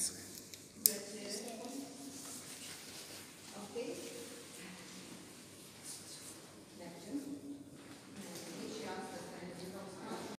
Gdańsk.